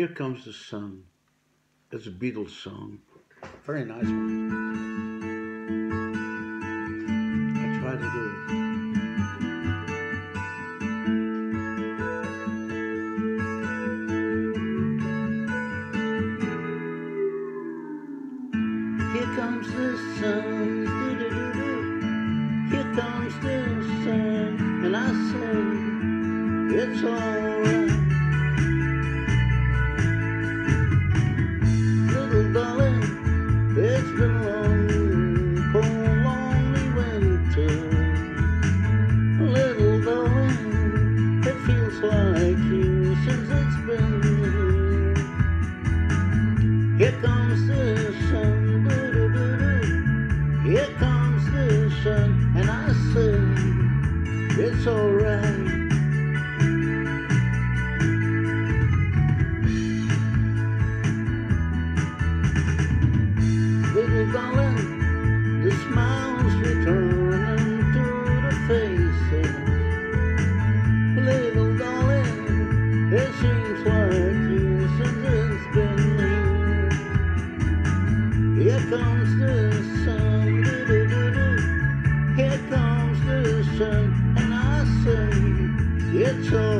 Here Comes the Sun. It's a Beatles song. Very nice one. I try to do it. Here comes the sun. doo-doo-doo-doo. Here comes the sun. And I say, it's alright. it's alright. Little darling, the smile's returning to the faces. Little darling, it seems like years since it's been here. Here comes the sun. Here comes. It's all